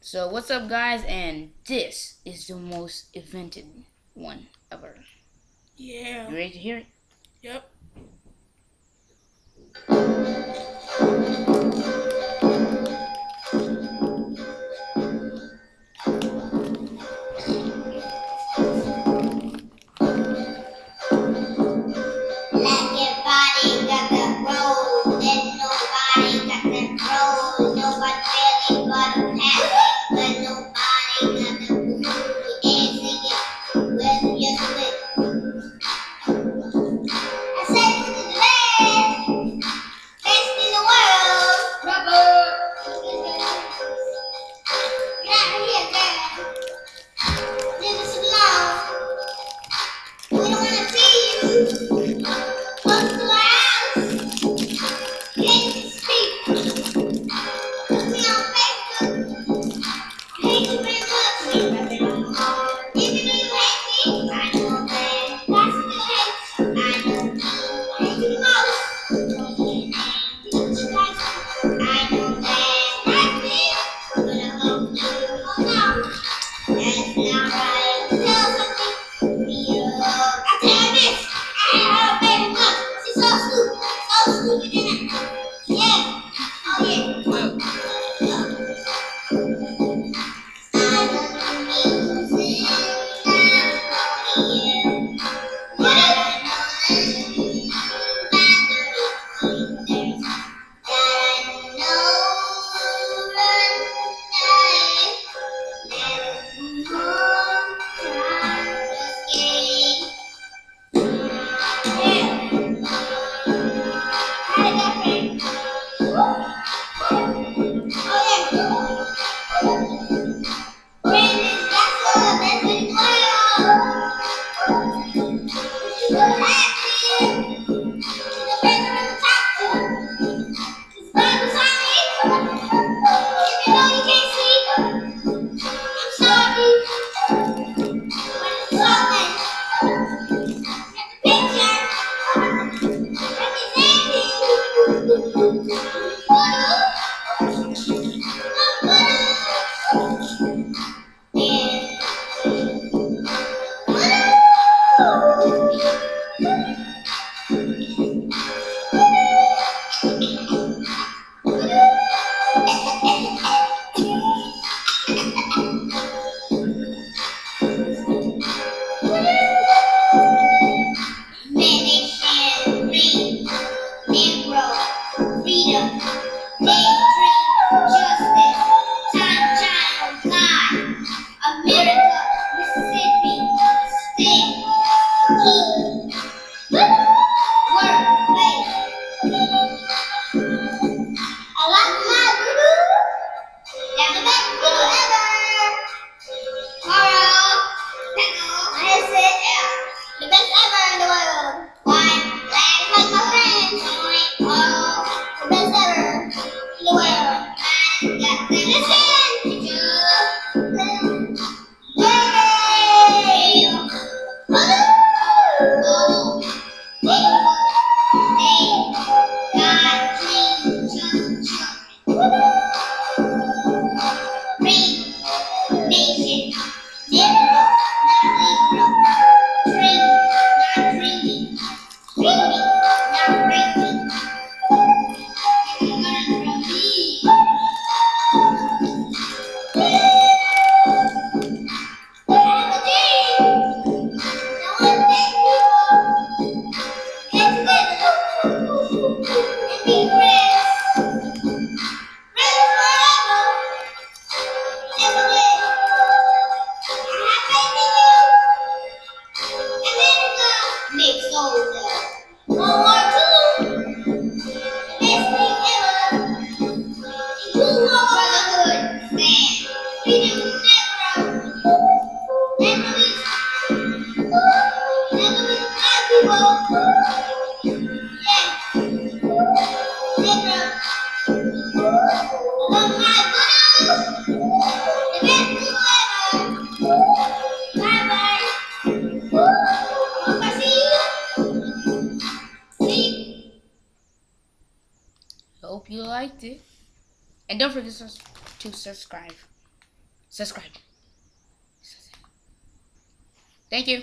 So what's up guys and this is the most evented one ever. Yeah. You ready to hear it? Yep. Hope you liked it. And don't forget to subscribe. Subscribe. Thank you.